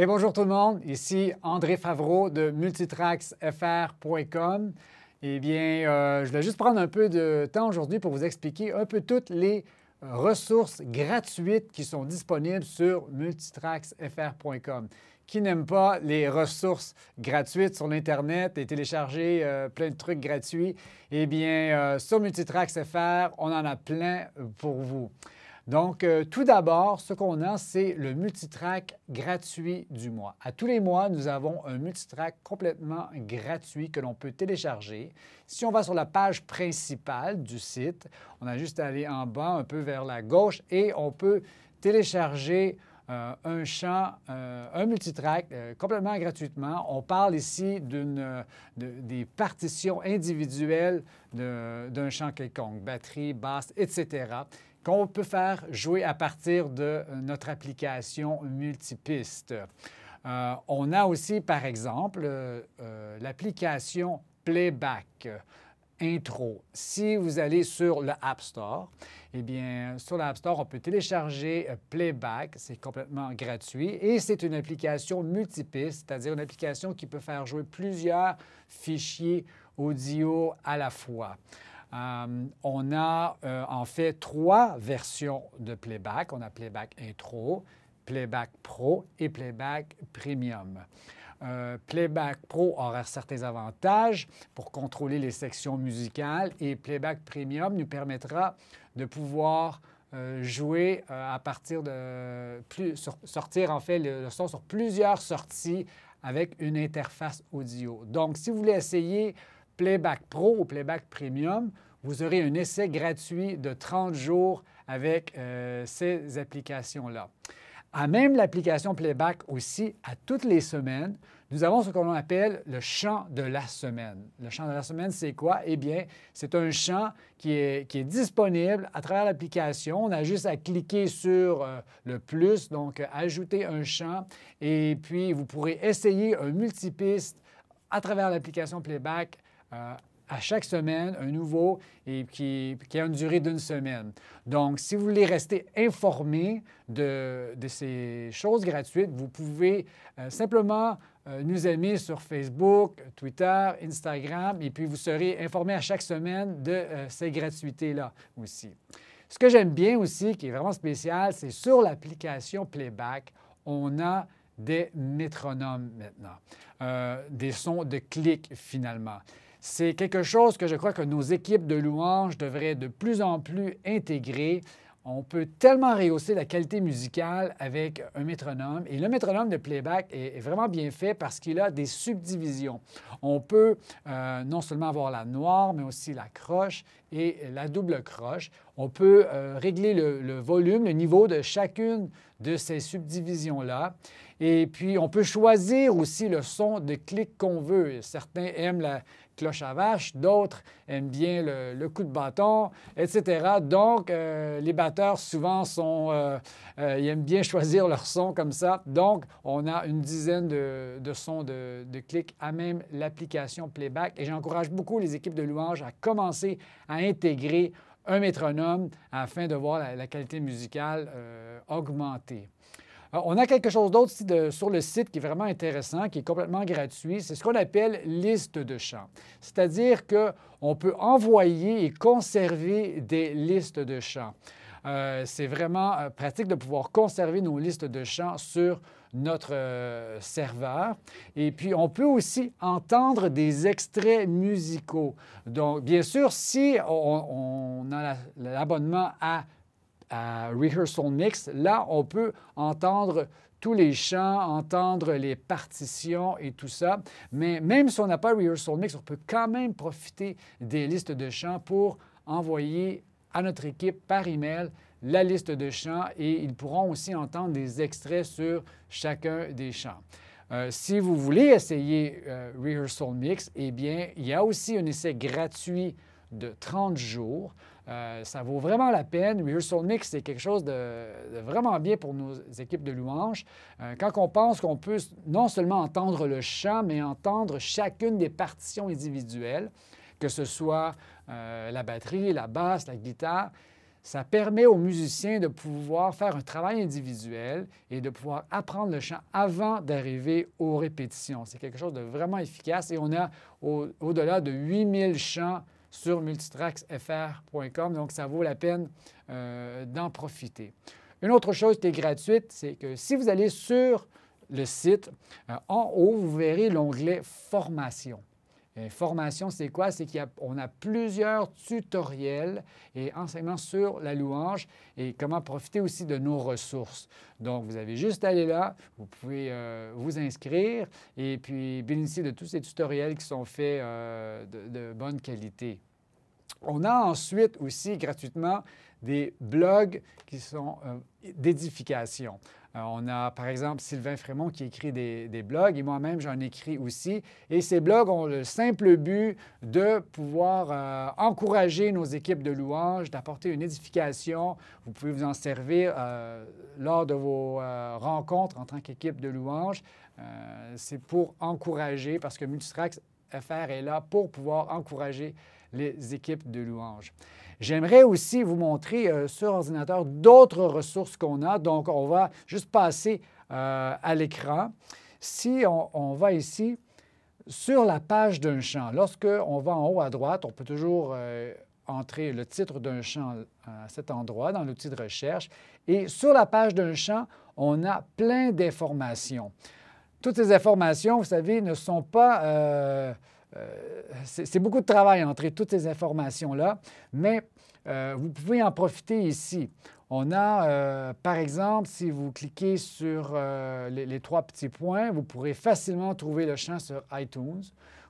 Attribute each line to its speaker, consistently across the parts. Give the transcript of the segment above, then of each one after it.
Speaker 1: Et bonjour tout le monde, ici André Favreau de multitraxfr.com. Eh bien, euh, je vais juste prendre un peu de temps aujourd'hui pour vous expliquer un peu toutes les ressources gratuites qui sont disponibles sur multitraxfr.com. Qui n'aime pas les ressources gratuites sur l'Internet et télécharger euh, plein de trucs gratuits? Eh bien, euh, sur Multitrax.fr, on en a plein pour vous. Donc, euh, tout d'abord, ce qu'on a, c'est le multitrack gratuit du mois. À tous les mois, nous avons un multitrack complètement gratuit que l'on peut télécharger. Si on va sur la page principale du site, on a juste à aller en bas, un peu vers la gauche, et on peut télécharger euh, un chant, euh, un multitrack complètement gratuitement. On parle ici des partitions individuelles d'un chant quelconque, batterie, basse, etc qu'on peut faire jouer à partir de euh, notre application multipiste. Euh, on a aussi, par exemple, euh, l'application Playback Intro. Si vous allez sur le App Store, eh bien, sur l'App Store, on peut télécharger Playback. C'est complètement gratuit et c'est une application multipiste, c'est-à-dire une application qui peut faire jouer plusieurs fichiers audio à la fois. Euh, on a euh, en fait trois versions de playback. On a playback intro, playback pro et playback premium. Euh, playback Pro aura certains avantages pour contrôler les sections musicales et Playback Premium nous permettra de pouvoir jouer à partir de sortir en fait le, son sur plusieurs sorties avec une interface audio. Donc, si vous voulez essayer Playback Pro ou Playback Premium, vous aurez un essai gratuit de 30 jours avec euh, ces applications-là. À même l'application Playback aussi, à toutes les semaines, nous avons ce qu'on appelle le chant de la semaine. Le chant de la semaine, c'est quoi? Eh bien, c'est un chant qui est, disponible à travers l'application. On a juste à cliquer sur euh, le plus, donc ajouter un chant, et puis vous pourrez essayer un multipiste à travers l'application Playback euh, à chaque semaine, un nouveau et qui, a une durée d'une semaine. Donc, si vous voulez rester informé de, ces choses gratuites, vous pouvez euh, simplement euh, nous aimer sur Facebook, Twitter, Instagram, et puis vous serez informé à chaque semaine de ces gratuités-là aussi. Ce que j'aime bien aussi, qui est vraiment spécial, c'est sur l'application Playback, on a des métronomes maintenant, des sons de clic finalement. C'est quelque chose que je crois que nos équipes de louanges devraient de plus en plus intégrer. On peut tellement rehausser la qualité musicale avec un métronome. Et le métronome de playback est, vraiment bien fait parce qu'il a des subdivisions. On peut euh, non seulement avoir la noire, mais aussi la croche et la double croche. On peut euh, régler le, volume, le niveau de chacune de ces subdivisions-là. Et puis, on peut choisir aussi le son de clic qu'on veut. Certains aiment la cloche à vache, d'autres aiment bien le, coup de bâton, etc. Donc, euh, les batteurs, souvent, sont, euh, ils aiment bien choisir leur son comme ça. Donc, on a une dizaine de, sons de, clics à même l'application Playback. Et j'encourage beaucoup les équipes de louanges à commencer à intégrer un métronome afin de voir la, qualité musicale euh, on a quelque chose d'autre sur le site qui est vraiment intéressant, qui est complètement gratuit. C'est ce qu'on appelle liste de chants. C'est-à-dire qu'on peut envoyer et conserver des listes de chants. Euh, c'est vraiment euh, pratique de pouvoir conserver nos listes de chants sur notre euh, serveur. Et puis, on peut aussi entendre des extraits musicaux. Donc, bien sûr, si on, a l'abonnement à, à Rehearsal Mix, là, on peut entendre tous les chants, entendre les partitions et tout ça. Mais même si on n'a pas Rehearsal Mix, on peut quand même profiter des listes de chants pour envoyer à notre équipe par email la liste de chants et ils pourront aussi entendre des extraits sur chacun des chants. Euh, si vous voulez essayer euh, Rehearsal Mix, eh bien, il y a aussi un essai gratuit de 30 jours. Euh, ça vaut vraiment la peine. Rehearsal Mix, c'est quelque chose de, vraiment bien pour nos équipes de louanges. quand on pense qu'on peut non seulement entendre le chant, mais entendre chacune des partitions individuelles, que ce soit la batterie, la basse, la guitare, ça permet aux musiciens de pouvoir faire un travail individuel et de pouvoir apprendre le chant avant d'arriver aux répétitions. C'est quelque chose de vraiment efficace et on a au-delà de 8000 chants sur multitracksfr.com, donc ça vaut la peine euh, d'en profiter. Une autre chose qui est gratuite, c'est que si vous allez sur le site, euh, en haut, vous verrez l'onglet Formation. Formation, c'est quoi? C'est qu'on a, a, plusieurs tutoriels et enseignements sur la louange et comment profiter aussi de nos ressources. Donc, vous avez juste à aller là, vous pouvez euh, vous inscrire et puis bénéficier de tous ces tutoriels qui sont faits euh, de, bonne qualité. On a ensuite aussi gratuitement des blogs qui sont d'édification. Euh, on a par exemple Sylvain Frémont qui écrit des, blogs et moi-même j'en écris aussi. Et ces blogs ont le simple but de pouvoir euh, encourager nos équipes de louanges, d'apporter une édification. Vous pouvez vous en servir euh, lors de vos rencontres en tant qu'équipe de louanges. C'est pour encourager parce que Multitrax FR est là pour pouvoir encourager les équipes de louanges. J'aimerais aussi vous montrer euh, sur ordinateur d'autres ressources qu'on a. Donc, on va juste passer euh, à l'écran. Si on, va ici sur la page d'un champ, lorsqu'on va en haut à droite, on peut toujours euh, entrer le titre d'un champ à cet endroit dans l'outil de recherche. Et sur la page d'un champ, on a plein d'informations. Toutes ces informations, vous savez, ne sont pas euh, c'est beaucoup de travail à entrer toutes ces informations-là, mais euh, vous pouvez en profiter ici. On a, euh, par exemple, si vous cliquez sur les, trois petits points, vous pourrez facilement trouver le champ sur iTunes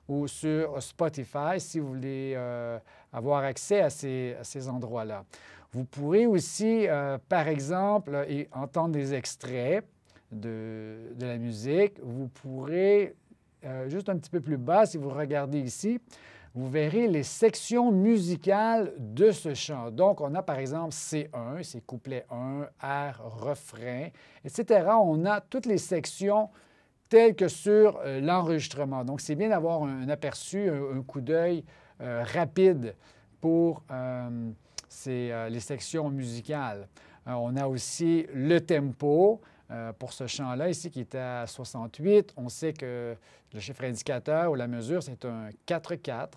Speaker 1: ou sur Spotify si vous voulez avoir accès à ces, endroits-là. Vous pourrez aussi, par exemple, entendre des extraits de, de, la musique. Vous pourrez euh, juste un petit peu plus bas, si vous regardez ici, vous verrez les sections musicales de ce chant. Donc, on a par exemple C1, c'est couplet 1, R, refrain, etc. On a toutes les sections telles que sur euh, l'enregistrement. Donc, c'est bien d'avoir un, aperçu, un, coup d'œil euh, rapide pour les sections musicales. on a aussi le tempo. Euh, pour ce champ-là, ici, qui est à 68, on sait que le chiffre indicateur ou la mesure, c'est un 4-4.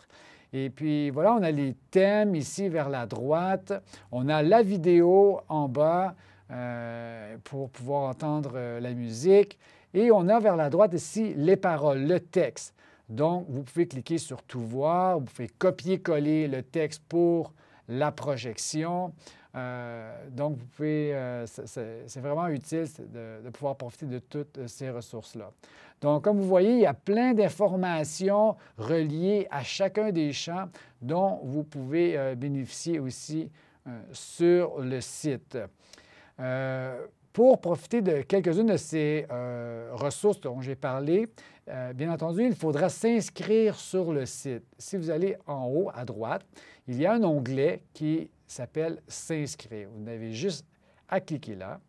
Speaker 1: Et puis voilà, on a les thèmes ici vers la droite. On a la vidéo en bas euh, pour pouvoir entendre euh, la musique. Et on a vers la droite ici les paroles, le texte. Donc, vous pouvez cliquer sur Tout voir, vous pouvez copier-coller le texte pour la projection. Euh, donc, vous pouvez, euh, c'est vraiment utile de, pouvoir profiter de toutes euh, ces ressources-là. Donc, comme vous voyez, il y a plein d'informations reliées à chacun des champs dont vous pouvez bénéficier aussi sur le site. Pour profiter de quelques-unes de ces ressources dont j'ai parlé, bien entendu, il faudra s'inscrire sur le site. Si vous allez en haut à droite, il y a un onglet qui s'appelle S'inscrire. Vous avez juste à cliquer là.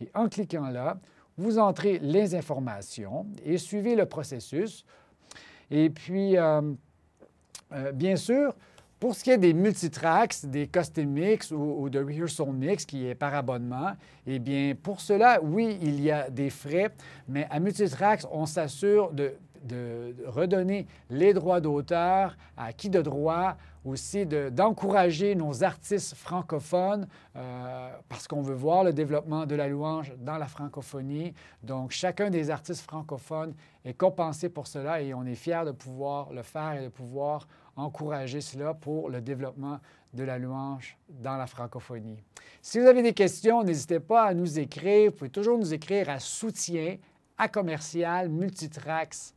Speaker 1: Et en cliquant là, vous entrez les informations et suivez le processus. Et puis, euh, euh, bien sûr, pour ce qui est des multitracks, des custom mix ou, de rehearsal mix qui est par abonnement, eh bien, pour cela, oui, il y a des frais, mais à Multitracks, on s'assure de redonner les droits d'auteur à qui de droit, aussi d'encourager nos artistes francophones euh, parce qu'on veut voir le développement de la louange dans la francophonie. Donc, chacun des artistes francophones est compensé pour cela et on est fiers de pouvoir le faire et de pouvoir encourager cela pour le développement de la louange dans la francophonie. Si vous avez des questions, n'hésitez pas à nous écrire. Vous pouvez toujours nous écrire à soutien à commercial multitrax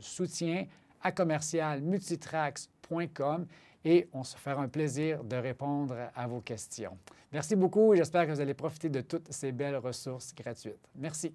Speaker 1: Soutien à commercial multitrax.com et on se fera un plaisir de répondre à vos questions. Merci beaucoup et j'espère que vous allez profiter de toutes ces belles ressources gratuites. Merci.